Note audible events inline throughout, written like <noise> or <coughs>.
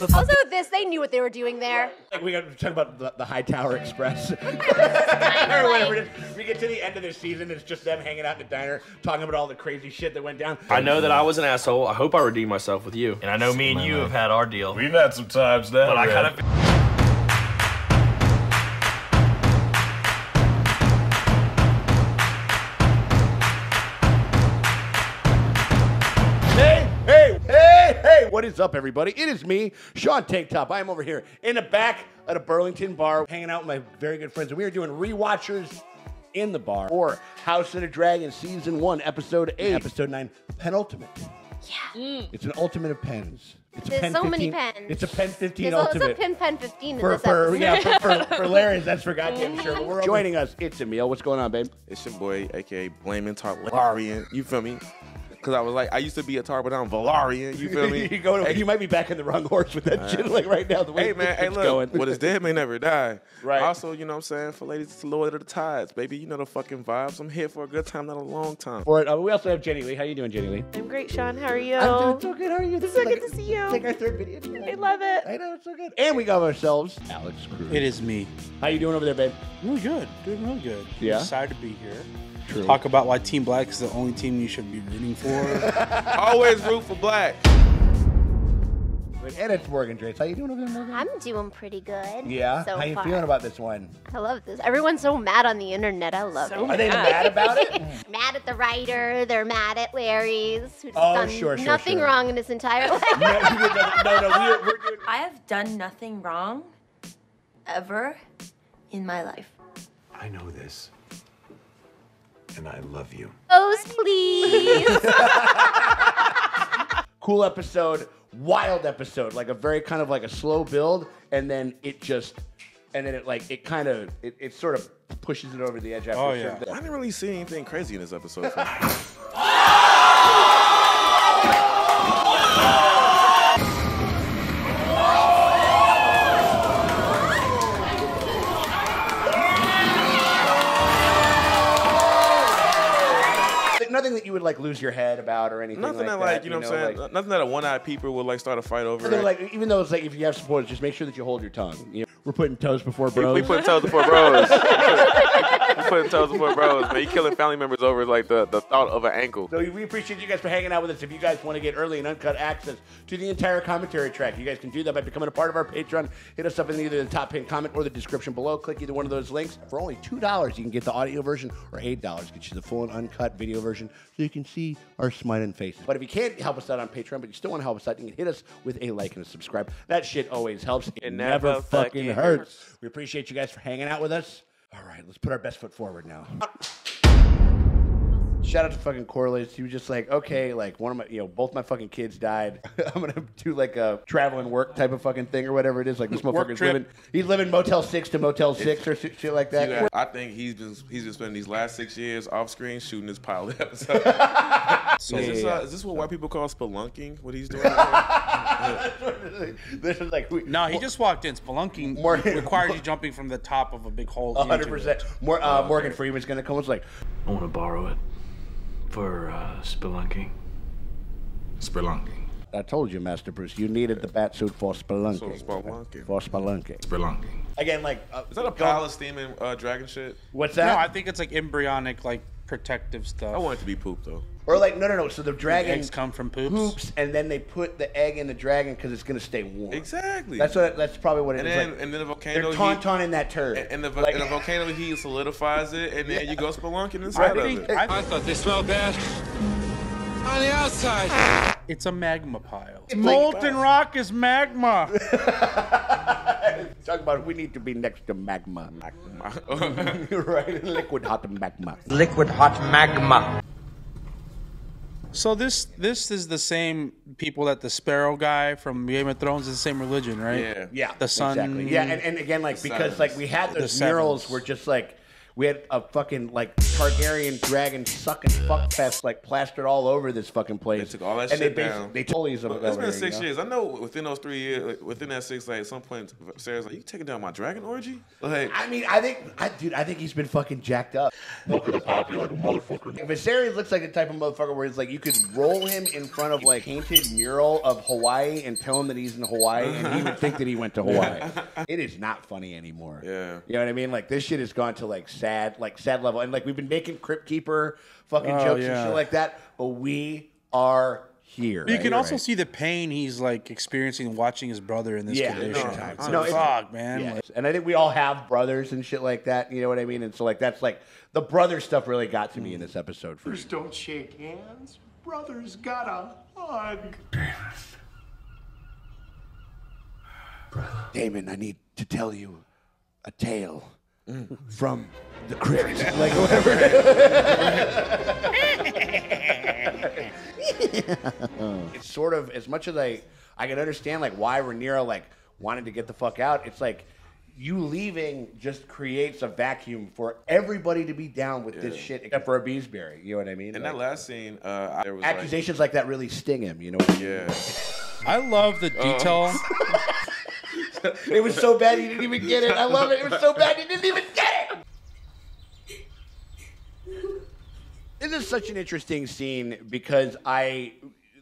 what the. Also, this they knew what they were doing there. Like we got to talk about the, the Hightower Express <laughs> or whatever it is. We get to the end of the season, it's just them hanging out in the diner talking about all the crazy shit that went down. I know that I was an asshole. I hope I redeem myself with you. And I know me and you have had our deal. We've had some times now. But I kind of. What is up, everybody? It is me, Sean Tank Top. I am over here in the back at a Burlington bar, hanging out with my very good friends, and we are doing rewatchers in the bar for House of the Dragon Season One, Episode Eight, Episode Nine, penultimate. Yeah. Mm. It's an ultimate of pens. It's a There's pen so many pens. It's a pen 15 There's also ultimate. pin pen 15 for, in this for, episode. yeah, for, for, for <laughs> Larry, that's for goddamn sure. But we're joining us. It's Emil. What's going on, babe? It's your boy, aka Blaming Targaryen. You feel me? Because I was like, I used to be a Tar, but I'm Velaryon. You feel me? <laughs> you, go to, Hey, you might be back in the wrong horse with that shit, like right now. The way Hey man, hey it's look, going. what is dead may never die. Right. Also, you know what I'm saying? For ladies, it's the Lord of the Tides, baby. You know the fucking vibes. I'm here for a good time, not a long time. For it, uh, we also have Jenilea. How you doing, Jenilea? I'm great, Sean. How are you? I'm doing so good. How are you? This so is good like, to see you. It's like our third video. I love it. I know it's so good. And we got ourselves Alex Cruz. It is me. How you doing over there, babe? Really good. Doing really good. Yeah? Excited to be here. True. Talk about why Team Black is the only team you should be rooting for. <laughs> Always root for black. And it's Morgan Drace. How you doing over there, Morgan? I'm doing pretty good. yeah. So How you far. feeling about this one? I love this. Everyone's so mad on the internet. I love So it. Are they <laughs> mad about it? <laughs> Mad at the writer. They're mad at Larys, who's Oh, done sure, sure, nothing sure. wrong in his entire life. no, no, no, no. We're, we're doing. I have done nothing wrong ever in my life. I know this. And I love you. Rose, please. <laughs> cool episode, wild episode, like a very kind of like a slow build, and then it just, and then it like it kind of it, it sort of pushes it over the edge after. Oh, a yeah. I didn't really see anything crazy in this episode. so- <laughs> that you would like lose your head about or anything. Nothing like that, that, like, you know what I'm saying? like- Nothing that a one-eyed people would like start a fight over. Nothing like even though it's like if you have supporters, just make sure that you hold your tongue. You know, we're putting toes before we, bros. we put toes before <laughs> bros. Putting toes before bros, man. You killing family members over like the, the thought of an ankle. So we appreciate you guys for hanging out with us. If you guys want to get early and uncut access to the entire commentary track, you guys can do that by becoming a part of our Patreon. Hit us up in either the top pinned comment or the description below. Click either one of those links. For only two dollars, you can get the audio version, or eight dollars get you the full and uncut video version, so you can see our smiling faces. But if you can't help us out on Patreon, but you still want to help us out, you can hit us with a like and a subscribe. That shit always helps. It, never, never fucking fucking hurts. We appreciate you guys for hanging out with us. All right, let's put our best foot forward now. Shout out to fucking Corlys. He was just like, okay, like one of my, you know, both my fucking kids died. <laughs> I'm gonna do like a travel and work type of fucking thing or whatever it is. Like this Work motherfucker's trip. living, he's living Motel Six to Motel Six or shit shit like that. You I think he's been he's been spending these last six years off screen shooting his pilot <laughs> episode. So, <laughs> is, this, uh, yeah. is this what white people call spelunking? What he's doing? this is like we, no, he just walked in. Spelunking More- requires you jumping from the top of a big hole. into hundred percent. More uh, Morgan Freeman's gonna come. It's like, I want to borrow it for uh, spelunking. Spelunking. I told you, Master Bruce, you needed the bat suit for spelunking. So spelunking. For spelunking. Spelunking. Again, like, uh, Is that a palace demon uh, dragon shit? what's that? No, I think it's like embryonic, like protective stuff. I want it to be poop though. Or like, no, no, no. So the dragon eggs come from poops. poops, and then they put the egg in the dragon because it's gonna stay warm. Exactly. That's what. That's probably what it and is. then like, and then the they're volcano heat, taunting that turd. and the, Like- and the volcano heat solidifies it, and then you go spelunking inside I of think it. I, thought they smelled bad on the outside. it's a magma pile. like- Molten <laughs> rock is magma. <laughs> Talk about we need to be next to magma. magma. <laughs> right, liquid hot magma. Liquid hot magma. So this this is the same people that the Sparrow guy from Game of Thrones is the same religion, right? yeah. Yeah, The sun- Exactly. Yeah, and, and again, like because like we had those sevens. murals were just like We had a fucking like Targaryen dragon sucking fuck fest like plastered all over this fucking place. They took all that and shit they basi- down. They totally It's been six years. I know within those three years, like, within that six, like at some point, Sarah's like, "You taking down my dragon orgy?" Like, I mean, I think, I, dude, I think he's been fucking jacked up. Look at the poppy like a motherfucker. Viserys looks like the type of motherfucker where it's like you could roll him in front of like painted mural of Hawaii and tell him that he's in Hawaii, and he would think that he went to <laughs> Hawaii. It is not funny anymore. Yeah. you know what I mean? Like this shit has gone to like sad, like sad level, and like we've been making Crypt Keeper fucking Oh, jokes and yeah. shit like that, but we are here. You right? can also Right. see the pain he's like experiencing watching his brother in this Yeah, condition. no, It's no, like, fuck, man. Yeah. Like, and I think we all have brothers and shit like that. You know what I mean? And so like that's like the brother stuff really got to me in this mm. episode. For Brothers don't shake hands. Brothers gotta hug. Daemon, I need to tell you a tale from the crypt, <laughs> like whatever. <laughs> it's sort of as much as I I can understand like why Rhaenyra like wanted to get the fuck out. It's like you leaving just creates a vacuum for everybody to be down with this shit except for a Beesbury. You know what I mean? in Like, that last scene, uh, there was accusations like, that really sting him. You know? What I mean? yeah, I love the detail. <laughs> It was so bad he didn't even get it. I love it. It was so bad he didn't even get it. This is such an interesting scene because I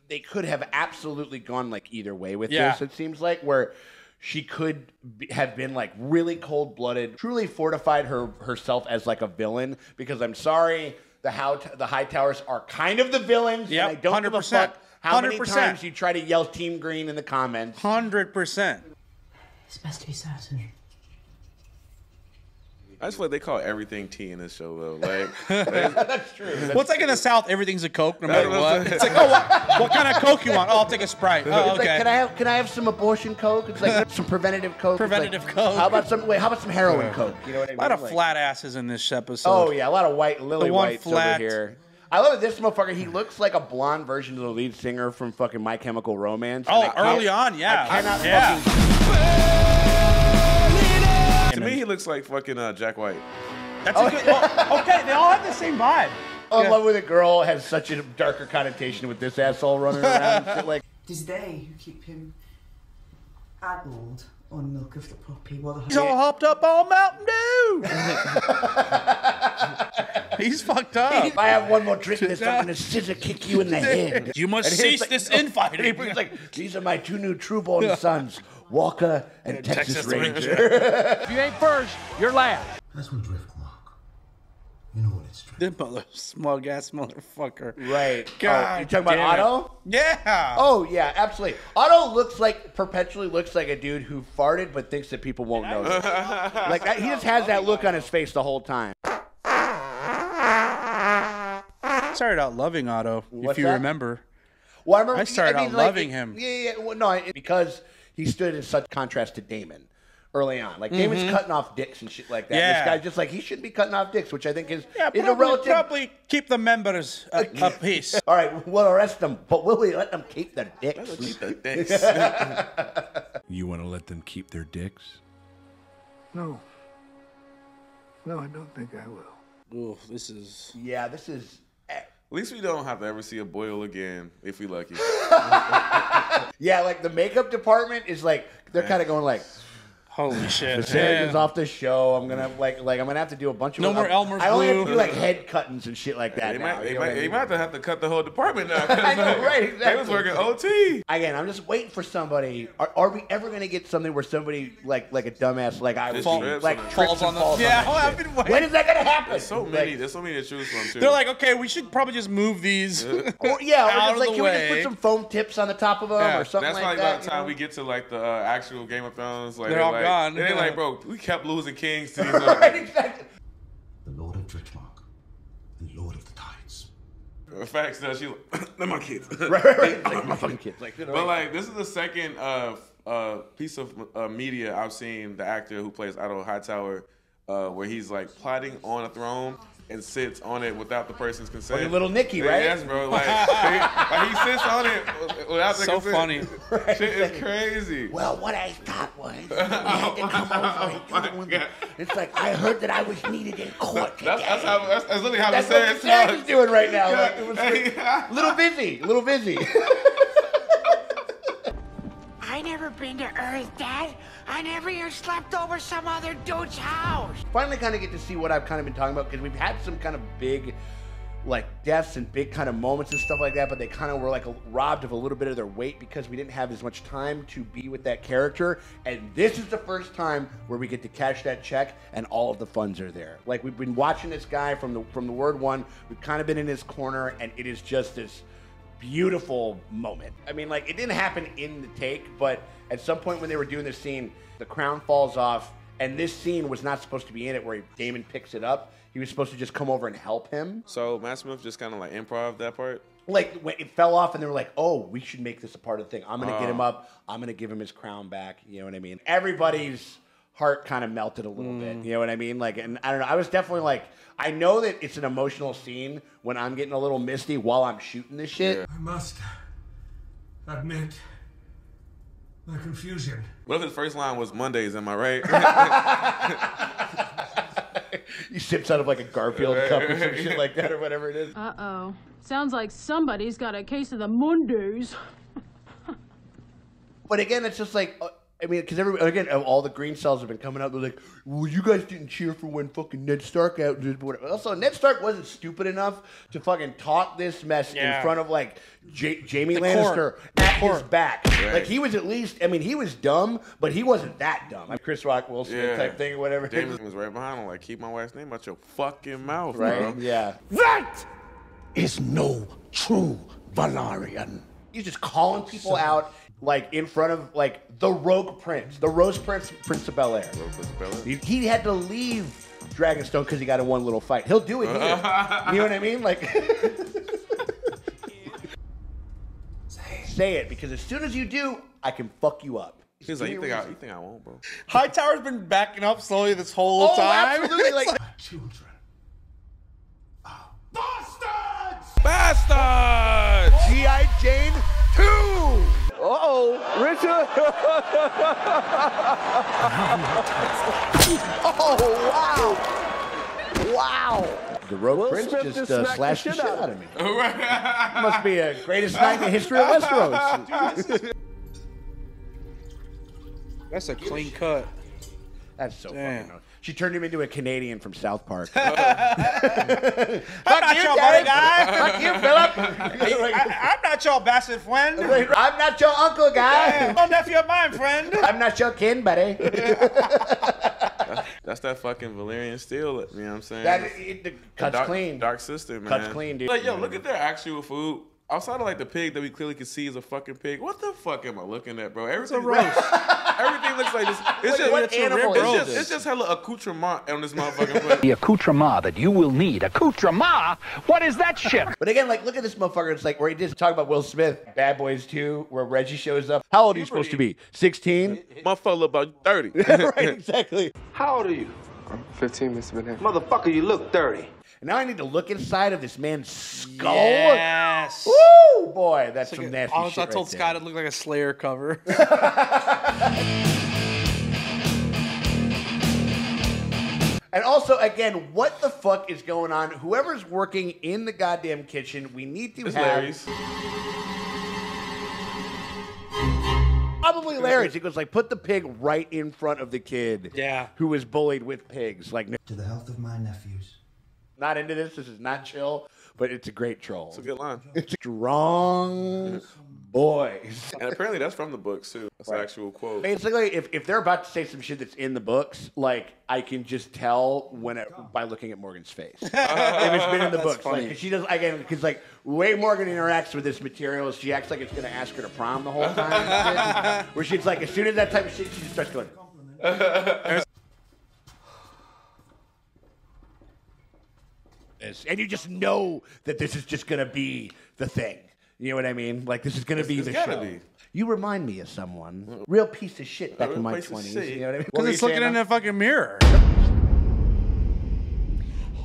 they could have absolutely gone like either way with Yeah. this. It seems like where she could be, have been like really cold blooded, truly fortified her herself as like a villain. Because I'm sorry, the how the high towers are kind of the villains. Yep, and I don't give a 100%. fuck how many 100%. times you try to yell Team Green in the comments. Hundred percent. It's best to be certain. I just feel like they call everything tea in this show though. Like, <laughs> That's true. Well, it's like in the South, everything's a Coke, no matter what. what It's like, oh, what, what kind of Coke you want? Oh, I'll take a Sprite. Oh, It's okay. like, can I have can I have some abortion coke? It's like some preventative coke. Preventative like, Coke. How about some? Wait, how about some heroin coke? You know what I mean? A lot of Like- flat asses in this episode. Oh yeah, a lot of white lily The whites flat- over here. I love this motherfucker. He looks like a blonde version of the lead singer from fucking My Chemical Romance. Oh, and I can't- early on, yeah. I cannot Yeah. fucking. To me, he looks like fucking uh, Jack White. That's a good. oh, okay, they all have the same vibe. I love when a girl has such a darker connotation with this asshole running around. and shit like, <laughs> It is they who keep him addled on milk of the puppy while the He's all hopped up on Mountain Dew. <laughs> He's fucked up. if I have one more drink, this I'm gonna scissor kick you in the <laughs> head. You must And cease like- this And infighting. brings like, these are my two new true-born sons, Walker and Texas, Texas Ranger. <laughs> If you ain't first, you're last. That's what Driftmark. You know what it's drift. This mother smug ass motherfucker. Right. Oh, God oh, you talking about it. Otto? Yeah. Oh yeah, absolutely. Otto looks like perpetually looks like a dude who farted but thinks that people won't notice. like that, he just has that look on his face the whole time. started out loving Otto, What's if you that? remember. Well, I, remember, I started mean, out like, loving it- him. Yeah, yeah. Well, no, it, because he stood in such contrast to Daemon early on. Like Daemon's cutting off dicks and shit like that. Mm-hmm. Yeah. This guy's just like he shouldn't be cutting off dicks, which I think is Yeah, is a probably, relative. probably keep the members a, a piece. All right, we'll arrest them, but will we let them keep their dicks? Keep the dicks. <laughs> You want to let them keep their dicks? No. No, I don't think I will. Ooh, this is. yeah, this is. At least we don't have to ever see a boil again if we lucky. <laughs> Yeah, like the makeup department is like they're kind of going like Holy <laughs> shit. Viserys is man. off the show. I'm gonna like like I'm gonna have to do a bunch of No more Elmer I only have to do like head cuttings and shit like that. They now, might, you they might, I they might have to have to cut the whole department now. <laughs> I know, like, right, They was working OT. Again, I'm just waiting for somebody. Are, are we ever gonna get something where somebody like like a dumbass like I was Fall- like trips trips on the- falls Yeah, on that I've been waiting. When is that gonna happen? There's so many. Like, there's so many to choose from too. They're like, okay, we should probably just move these. <laughs> or, yeah, or out just of like the can we just put some foam tips on the top of them Yeah, or something That's like like by that? the time we get to like the uh, actual Game of Thrones, like They're all like, gone. They're Yeah. like, bro, <laughs> we kept losing kings to these. right, Like, exactly. The Lord of Driftmark. the Lord of the Tides. facts that she, <coughs> they're my kids. Right, right, right. <laughs> Like, my fucking kids. Like, you know, But like, this is the second uh, uh, piece of uh, media I've seen the actor who plays Otto Hightower, uh, where he's like plotting on a throne, and sits on it without the person's consent. Fucking little Nicky, right? Yes, bro. Like, he, like he sits on it without the So consent. funny. Shit is crazy. Well, what I thought was <laughs> you had to come over and do it with. It's like I heard that I was needed in court today. That's, that's how. That's, that's literally how That's the what saying the Sarah's sounds. doing right now. Yeah. Like, it was <laughs> little busy, little busy. <laughs> Been to Earth, Dad. I never even slept over some other dude's house. Finally, kind of get to see what I've kind of been talking about because we've had some kind of big, like deaths and big kind of moments and stuff like that, but they kind of were like robbed of a little bit of their weight because we didn't have as much time to be with that character. And this is the first time where we get to cash that check and all of the funds are there. Like we've been watching this guy from the from the word one. We've kind of been in his corner, and it is just this beautiful moment. I mean, like it didn't happen in the take, but at some point when they were doing this scene, the crown falls off, and this scene was not supposed to be in it where Daemon picks it up. He was supposed to just come over and help him. So Matt Smith just kind of like improv that part. Like when it fell off, and they were like, "Oh, we should make this a part of the thing. I'm gonna get oh. him Oh. up. I'm gonna give him his crown back." You know what I mean? Everybody's heart kind of melted a little bit. You know what I mean? Like, and I don't know. I was definitely like, I know that it's an emotional scene when I'm getting a little misty while I'm shooting this shit. I must admit my confusion. What if his first line was Mondays? Am I right? <laughs> <laughs> he sips out of like a Garfield cup or some shit like that or whatever it is. Uh oh. Sounds like somebody's got a case of the Mondays. But again, it's just like. uh, I mean, because every again, uh, all the green cells have been coming out. They're like, "Well, you guys didn't cheer for when fucking Ned Stark out." did whatever." Also, Ned Stark wasn't stupid enough to fucking talk this mess Yeah. in front of like J- Jaime The Lannister court. at his back. Right. Like he was at least. I mean, he was dumb, but he wasn't that dumb. Like Chris Rock, Will Smith yeah. type thing or whatever. James was right behind him. Like, keep my wife's name out your fucking mouth, right? bro. Yeah. That is no true Velaryon. He's just calling people out like in front of like the rogue prince, the rose prince, Prince of Bel Air. He, he had to leave Dragonstone because he got in one little fight. He'll do it here. <laughs> you know what I mean? Like, <laughs> say it because as soon as you do, I can fuck you up. He's like, you think I, you think I won't, bro? <laughs> Hightower's been backing up slowly this whole Oh, time. absolutely! Like, Children. Bastards! G.I. Jane 2! Uh-oh, Richard. <laughs> oh, wow! Wow! The rogue prince Smith just just uh, smacked the slashed the shit shit out out of of me. <laughs> Must be a greatest night in the history of <laughs> Westeros. That's a clean cut. That's so Damn. fucking. She turned him into a Canadian from South Park. <laughs> I'm not you, your buddy guy. Fuck you, Philip. I, am not your bastard friend. I'm not your uncle, guy. No nephew of mine, friend. I'm not your kin, buddy. <laughs> That's that fucking Valyrian steel. You know what I'm saying? That it, the cuts dark, clean. Dark sister, man. Cuts clean, dude. Like, yo, look at their actual food. Outside of like the pig that we clearly can see is a fucking pig. What the fuck am I looking at, bro? Everything, it's roast. everything looks like this. It's Like, just, what it's, animal it's just, this? it's just hella accoutrement on this motherfucking <laughs> plate. The accoutrement that you will need. Accoutrement? What is that shit? But again, like, look at this motherfucker. It's like where he just talk about Will Smith, Bad Boys 2, where Reggie shows up. How old are you supposed to be? 16? Motherfucker look about 30. <laughs> right, exactly. How old are you? I'm 15, Mr. Bennett. Motherfucker, you look 30. And now I need to look inside of this man's skull. Yes. Woo, boy, that's some nasty Honestly, shit I told right Scott it looked like a Slayer cover. <laughs> And also, again, what the fuck is going on? Whoever's working in the goddamn kitchen, we need to It's have. Larys. Probably Larys. He goes like, put the pig right in front of the kid. Yeah. Who was bullied with pigs. Like, no- To the health of my nephews. Not into this. This is not chill, but it's a great troll. It's a good line. It's strong boys. And apparently that's from the books too. That's an actual quote. Basically, if, if they're about to say some shit that's in the books, like I can just tell when it, by looking at Morgan's face <laughs> if it's been in the books. funny. Like 'cause she does again because like the way Morgan interacts with this material is she acts like it's gonna ask her to prom the whole time. <laughs> where she's like, as soon as that type of shit, she just starts going. <laughs> This. And you just know that this is just gonna be the thing. You know what I mean? Like this is gonna be the gotta show. be. You remind me of someone. Real piece of shit back in my piece of twenties. shit. You know what I mean? What Because it's looking in Mom? a fucking mirror.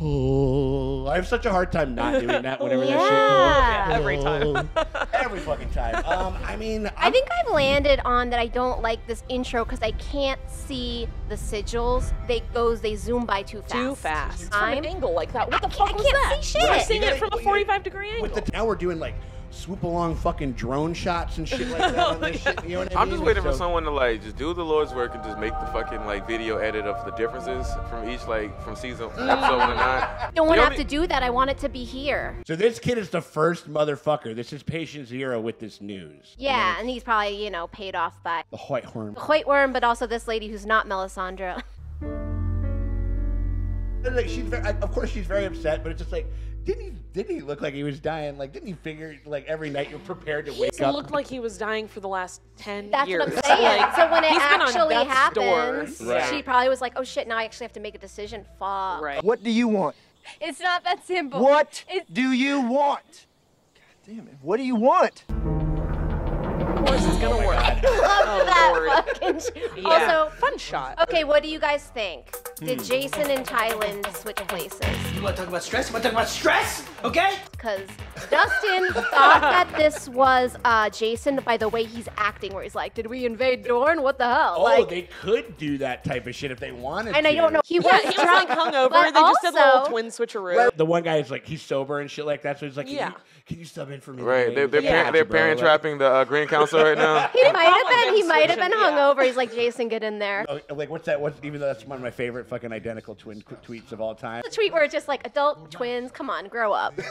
Oh, I have such a hard time not doing that whenever Yeah. that shit. <laughs> Every time. <laughs> Every fucking time. Um, I mean, I think I've landed on that I don't like this intro because I can't see the sigils. They goes, they zoom by too fast. Too fast. From I'm, an angle like that. What the fuck? I fuck can't see shit. We're Right, seeing you it gotta- from a 45 degree angle. with the now we're doing like swoop along fucking drone shots and shit like <laughs> that. on this shit, you know what I I'm just waiting for someone to like just do the Lord's work and just make the fucking like video edit of the differences from each like from season Mm. episode one to nine. I don't want to have to do that. I want it to be here. So this kid is the first motherfucker. This is patient zero with this news. Yeah, and he's probably, you know, paid off by The white horn. the white worm, but also this lady who's not Melisandre. Like she's very, of course she's very upset, but it's just like, didn't he? Didn't he look like he was dying? Like, didn't he figure like every night you're prepared to wake He's up? looked like he was dying for the last 10 That's years. what I'm saying. Like, so when it he's been on actually death's door. happens, Right. she probably was like, "Oh shit! Now I actually have to make a decision." Fuck. Right. What do you want? It's not that simple. What It's do you want? God damn it. What do you want? Of course it's gonna work. <laughs> Love Oh, that Lord. fucking. Yeah. Also, fun shot. okay, what do you guys think? Did Hmm. Jason and Tyland switch places? You want to talk about stress? You want to talk about stress? Okay? Because Dustin thought that this was uh, Jason by the way he's acting, where he's like, "Did we invade Dorne? What the hell?" Oh, like, they could do that type of shit if they wanted. and I don't know. He Yeah, was he was drunk, like hungover. but They just did a little twin switcheroo. The one guy is like he's sober and shit like that, so he's like, can Yeah. you, can you sub in for me? Right, today?" they're they're, He's like, parent, they're "Gotcha, bro." parent Like- trapping the uh, Green Council right now. He might have been. He been might have been hungover. He's like, Jason, get in there. Oh, like what's that? What's even though that's one of my favorite fucking identical twin qu- tweets of all time. The tweet where it's just like adult twins. Come on, grow up. <laughs> yeah,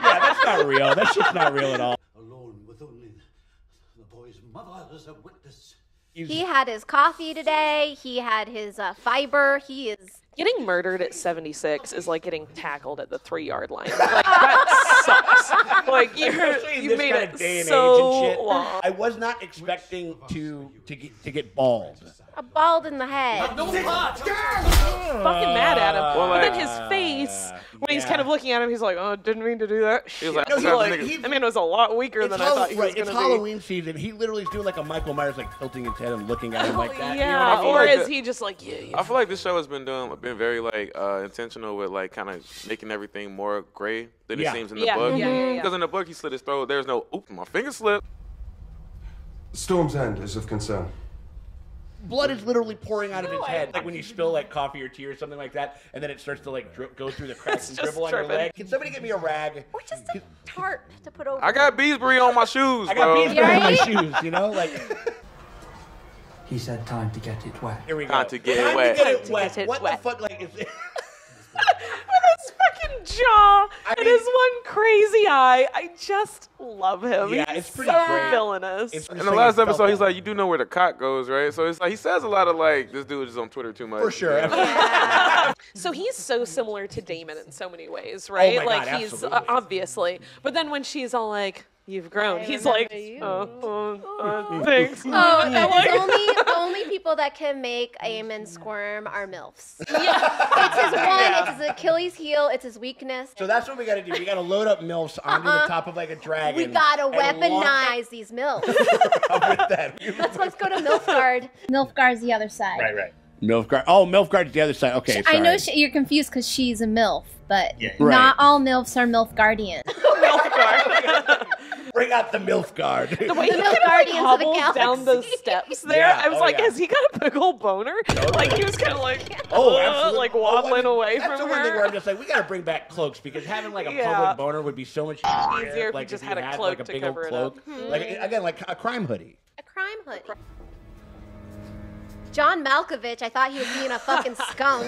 that's not real. That's just not real at all. Alone with only the boy's mother as a witness. He had his coffee today. He had his uh, fiber. He is. Getting murdered at 76 is like getting tackled at the three yard line. Like, <laughs> that sucks. Like, you're, Especially in you this made kind it of day and so age and shit. long. I was not expecting to to get to get bald. A bald in the head. Fucking mad at him. Well, but then his face, when he's yeah. kind of looking at him, he's like, "Oh, didn't mean to do that." He was like, No, "I he- got like, niggas." he- I mean, it was a lot weaker It's, than I Hall- thought he was right, it's gonna be. Halloween season. He literally is doing like a Michael Myers, like tilting his head and looking at him like that. you know Yeah, I or like is the- he just like, yeah, yeah. I feel like this show has been doing been very like uh, intentional with like kind of making everything more gray than Yeah. it seems in the Yeah, book. yeah, yeah, yeah. Because in the book he slit his throat. There's no oop, my finger slipped. Storm's End is of concern. Blood is literally pouring out of his head, like when you spill like coffee or tea or something like that, and then it starts to like drip, go through the cracks and just dribble on your leg. Can somebody get me a rag? Or just a tarp to put over. I got Beesbury on my shoes, I got bro. bees on my shoes. You know, like <laughs> He said time to get it wet. here we go. Time to get it Time wet. To get Time it to wet. get it what wet. the fuck? Like, is it, With <laughs> his fucking jaw I and mean- his one crazy eye. I just love him. Yeah, He's it's pretty so great. villainous. It's- In the last episode, he's like, "You do know where the cock goes, right?" So it's like he says a lot of like, "This dude is on Twitter too much." for sure. you <laughs> know? So he's so similar to Daemon in so many ways, right? Oh my like God, he's absolutely. uh, obviously, but then when she's all like, "You've grown," I he's like, remember uh, uh, uh, "Thanks." Oh, And <laughs> the like- only <laughs> only people that can make Aemond squirm are milfs. Yeah, <laughs> it's his one. It's his Achilles heel. It's his weakness. So that's what we got to do. We got to load up milfs onto the top of like a dragon. We gotta and launch weaponize these milfs. that. Let's let's go to Milfgard. Nilfgaard's the other side. Right, right. Milfgard. Oh, Milfgard's the other side. Okay, sorry. I know she, you're confused because she's a MILF, but Yeah. not Right. all MILFs are MILF guardians. MILFguardians. Bring out the Milfgard. The <laughs> way he The kind of like the hobbles down those steps <laughs> there, Yeah, I was oh, like, yeah. has he got a big old boner? <laughs> Like he was kind of like, Oh, uh, absolutely. like Oh, I waddling mean, away That's from the one thing where. I'm just like, we got to bring back cloaks because having like a Yeah. public boner would be so much easier. Easier if you just you had a like cloak a to big cover old it up. cloak. Like again, like a crime hoodie. A crime hoodie. John Malkovich, I thought he was being a fucking <laughs> skunk.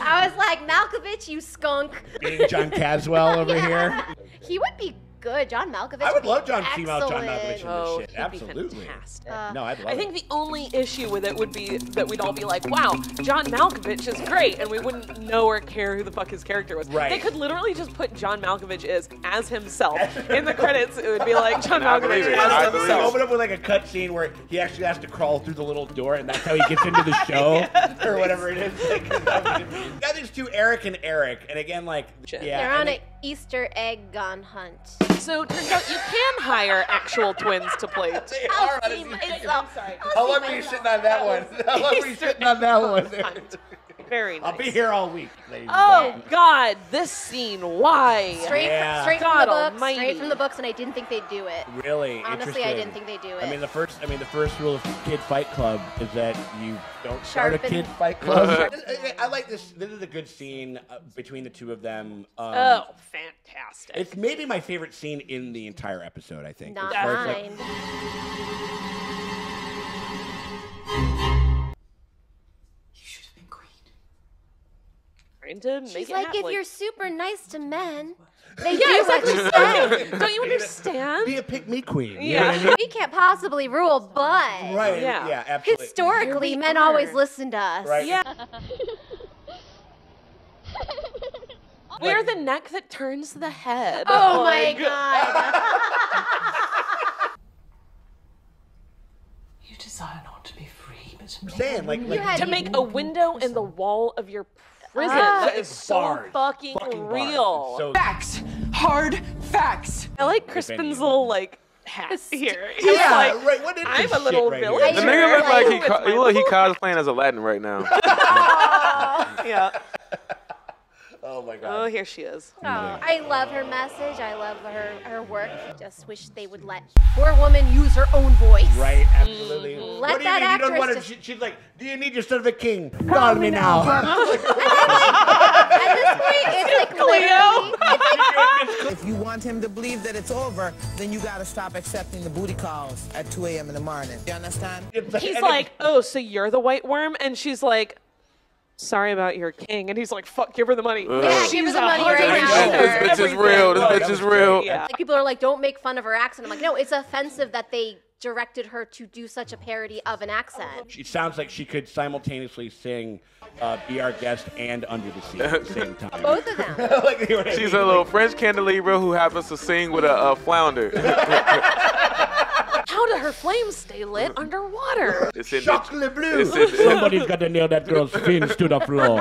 I was like, Malkovich, you skunk. Being John Caswell over here. He would be good. John Malkovich. I would be love John female John. Malkovich in Oh, this shit. Absolutely. Uh, No, I'd love I it. think the only issue with it would be that we'd all be like, wow, John Malkovich is great, and we wouldn't know or care who the fuck his character was. Right. They could literally just put John Malkovich as, as himself. In the credits, it would be like <laughs> John Malkovich it. I as believe They it. himself. open up with like a cut scene where he actually has to crawl through the little door, and that's how he gets into the <laughs> show or whatever it is. <laughs> Like, now that to Eric and Eric, and again, like, yeah, They're on an Easter egg gun hunt. So it turns out you can hire actual twins to play. They I'll are on see a- myself. I'll How see long were you myself. sitting on that one? How long were you sitting on that one? <laughs> <laughs> Very nice. I'll be here all week, ladies. and Oh gentlemen. God, this scene. Why? Straight, Yeah. straight from God the books. almighty. Straight from the books, and I didn't think they'd do it. Really? Honestly, I Interesting. didn't think they'd do it. I mean, the first. I mean, the first rule of Kid Fight Club is that you don't start Sharpen- a Kid Fight Club. <laughs> I- I like this. This is a good scene uh, between the two of them. Um, Oh, fantastic. It's maybe my favorite scene in the entire episode. I think. Not As far as, like- mine. Trying to make She's it like, happen. if you're super nice to men, <laughs> they Yeah, do what exactly. you say. <laughs> Don't you understand? Be a pick me queen. you Yeah. know what I mean? we can't possibly rule, but Right. Yeah. Yeah. absolutely. historically, Here we men are. always listen to us. Right. Yeah. <laughs> We're the neck that turns the head. Oh, oh my Like, god. You desire not to be free, but to I'm saying like like had To make a window in the wall of your prison. Ah. that is so Bars. fucking, Fucking real. So facts, hard facts. I like Crispin's little like hat here. He's Yeah, like, right, what is I'm a little shit right here? The nigga look like he, With co- he look he cosplaying as Aladdin right now. <laughs> yeah. <laughs> oh my God. Oh, here she is. Oh, I love her message. I love her her work. Just wish they would let poor woman use her own voice. Right, absolutely. Mm-hmm. Let what do you that mean? You don't actress want to, just- she, she's like, do you need your son of a king? Call me now. <laughs> At this point, <laughs> it's like literally. It's like <laughs> If you want him to believe that it's over, then you gotta stop accepting the booty calls at 2 a.m. in the morning. You understand? He's like, oh, so you're the white worm? And she's like, sorry about your king. And he's like, fuck, give her the money. Yeah, give her the money right $100 now. This bitch is real. This bitch is real. Yeah. like people are like, don't make fun of her accent. I'm like, no, it's offensive that they directed her to do such a parody of an accent. She sounds like she could simultaneously sing uh, Be Our Guest and Under the Sea at the same <laughs> time. Both of them. <laughs> like, you know what I She's mean? a little French candelabra who happens to sing with a, a flounder. <laughs> How do her flames stay lit mm. underwater? <laughs> It's in Chocolate blue. It's in- Somebody's got to nail that girl's fins to the floor.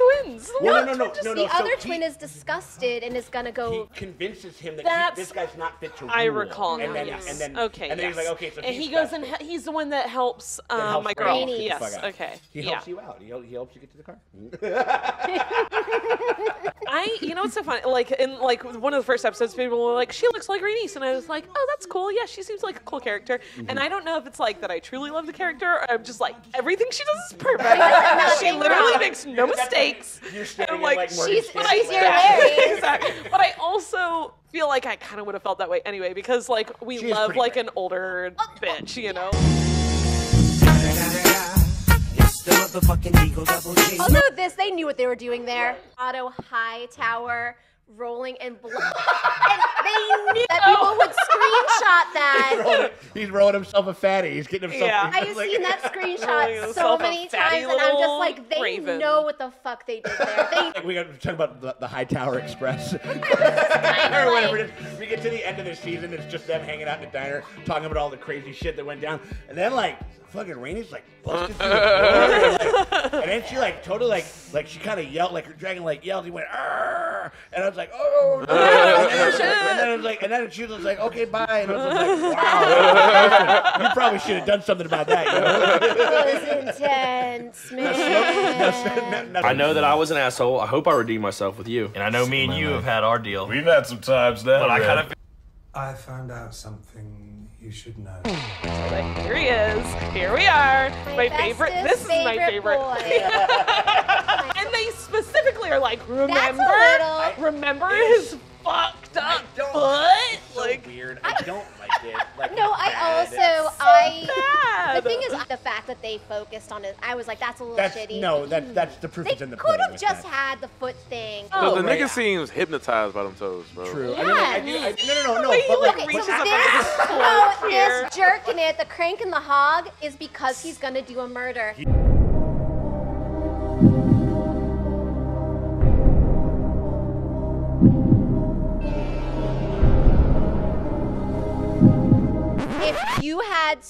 Happened to the twins? No, no, no, no, no, no. the so other he- twin is disgusted and is gonna go. He convinces him that he, this guy's not fit to rule. I recall now. and then, yes. and then, okay. and then yes. he's like, okay, so and he's he goes special. and he- he's the one that helps, um, That helps my her girl. out. Get Yes. fuck out. Okay. He yeah. helps you out. He, he helps you get to the car. I, you know, what's so funny. Like in like one of the first episodes, people were like, "She looks like Rhaenys," and I was like, "Oh, that's cool. Yeah, she seems like a cool character." Mm-hmm. And I don't know if it's like that I truly love the character, or I'm just like everything she does is <laughs> perfect. she literally makes no mistakes. You're And staring I'm like, like she's- she's your like- exactly. But I also feel like I kind of would have felt that way anyway because like we She love like great. an older bitch, you know. Although this, they knew what they were doing there. Otto Hightower rolling in blood, and they knew that people would screenshot <laughs> He's that. rolling, he's rolling himself a fatty. He's getting himself. Yeah. I've like- seen that <laughs> screenshot so many times, and I'm just like, they raven. know what the fuck they did there. They We got to talk about the, the Hightower Express. <laughs> or whatever like- it is. We get to the end of the season, it's just them hanging out in the diner, talking about all the crazy shit that went down. And then, like, fucking Rhaenys like busted through the floor. and, like- and then she, like, totally, like, like she kind of yelled, like her dragon, like, yelled. He went, Arr! And I was like, oh, no. <laughs> and, then, and it was like, and then she was like, okay, bye. And I was like, wow. you probably should have done something about that. You know? it was intense, <laughs> man. I know that I was an asshole. I hope I redeemed myself with you. And I know me and you have had our deal. We've had some times now. But I kind of I found out something you should know. <laughs> Here he is. Here we are. My, favorite. This bestest is my favorite. Boy. and they specifically are like, remember, little- remember his fucked up don't- foot? So Like, weird. I don't like it. Like, No, it's I bad. also I. bad. The thing is, the fact that they focused on it, I was like, that's a little That's shitty. no, that that's the proof They is in the could have just that. had the foot thing. Because the right. Oh, nigga seems hypnotized by them toes, bro. True. I mean, like, I do, I, no, no, no, no. Wait, But like, Okay, so this, bad no, quote here. this jerk in it, the crank and the hog, is because he's gonna do a murder. If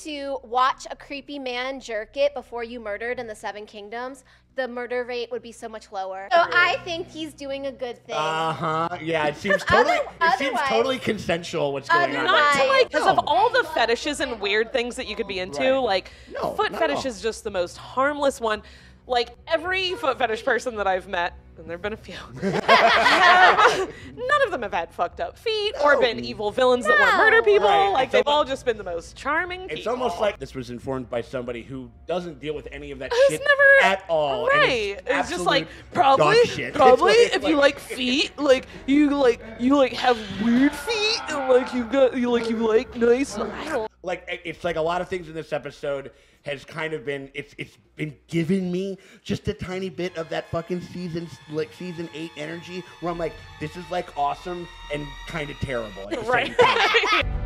you had had to watch a creepy man jerk it before you murdered in the Seven Kingdoms, the murder rate would be so much lower. So I think he's doing a good thing. Uh huh. Yeah, it seems totally. it seems totally consensual. What's going on? Not to like, because now. of all the fetishes and weird things that you could be into, Right. like No, foot not fetish is just the most harmless one. Like every foot fetish person that I've met, and there've been a few, <laughs> <laughs> have- none of them have had fucked up feet or been evil villains that want to murder people. Right. Like It's they've almo- all just been the most charming people. It's almost like this was informed by somebody who doesn't deal with any of that Who's shit never- at all. and Right. It's just like probably, dog shit. <laughs> probably It's if you like feet, like you like you like have weird feet, and like you got you like you like nice. I don't like it's like a lot of things in this episode has kind of been it's it's been giving me just a tiny bit of that fucking season like season eight energy where I'm like this is like awesome and kind of terrible at the Right. same time. <laughs>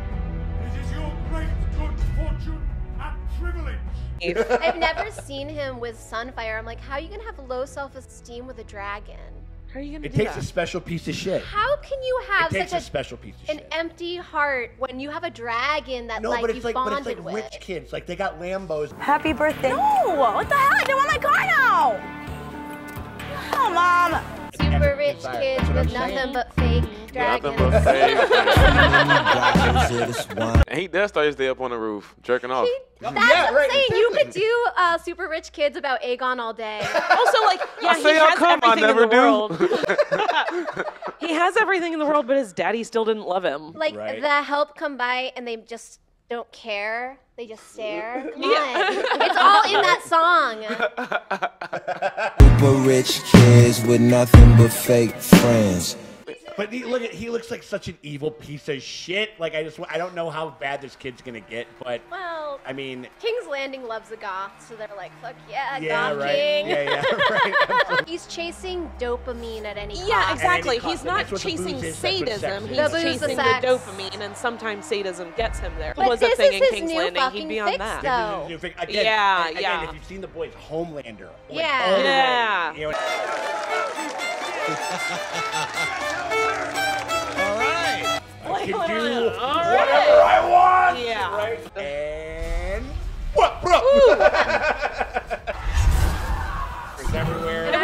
This is your great good fortune and privilege. I've never seen him with Sunfyre. I'm like, how are you gonna have low self-esteem with a dragon? How are you gonna It takes a special piece of shit. How can you have it takes such a special piece of shit? an shit. empty heart when you have a dragon that No, like but you it's like but it's like with? rich kids. Like they got Lambos. Happy birthday. No! What the hell? I don't want my car now! Oh, Mom! Super rich kids with nothing but fake dragons. Nothing but fake. <laughs> and <laughs> he does start his day up on the roof, jerking off. That's what I'm saying. You could do uh, super rich kids about Aegon all day. <laughs> Also, like, yeah, I he say how has come I everything never in the do. world. he has everything in the world, but his daddy still didn't love him. Like the help come by and they just don't care. They just stare. <laughs> Come Yeah. on. It's all in that song. Super rich kids with nothing but fake friends. But he, look at he looks like such an evil piece of shit. Like I just I don't know how bad this kid's gonna get, but Well, I mean King's Landing loves a goth, so they're like, fuck yeah, Yeah, goth right. king. Yeah, yeah, right. <laughs> He's chasing dopamine at any cost. Yeah, exactly. cost, He's and not that's what the chasing is, that's what sex sadism. He's The booze, the chasing the, dopamine, and sometimes sadism gets him there. But was this a thing is in his King's new Landing. He'd be on fix, that. though. Again, Yeah, again, yeah. if you've seen the boys Homelander, like, Yeah. all the way, Yeah. you know, Like, <laughs> can do whatever right. I want. Yeah. Right? And what, bro? <laughs>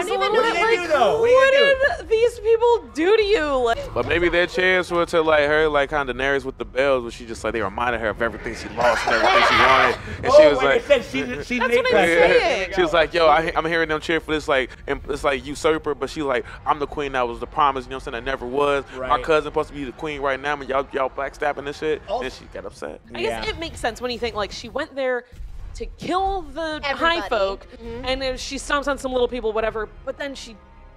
It's everywhere. I don't even what know, are you like, do though? What are you gonna do? What did these people do to you? Like, But maybe their chance were to like her, like kind of Daenerys with the bells, where she just like they reminded her of everything she lost and everything she wanted, and Oh, she was like like, it said season, season That's what I'm saying. She was like, yo, I, I'm hearing them cheer for this, like, and it's like usurper, but she like, I'm the queen that was the promise, you know what I'm saying, that never was. My cousin supposed to be the queen right now, and y'all y'all backstabbing this shit, Also- and she got upset. I guess it makes sense when you think like she went there to kill the high Everybody. folk, Mhm. and then she stomps on some little people, whatever. But then she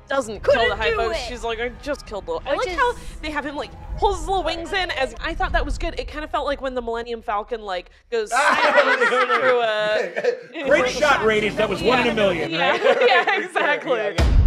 doesn't kill Couldn't the high do folk. it. She's like, I just killed the. I Which like how is- they have him like pulls his little wings in. As I thought that was good. It kind of felt like when the Millennium Falcon like goes <laughs> through a. Great <laughs> shot ratings. That was one in a million, Yeah, right? <laughs> yeah, exactly. Yeah, yeah.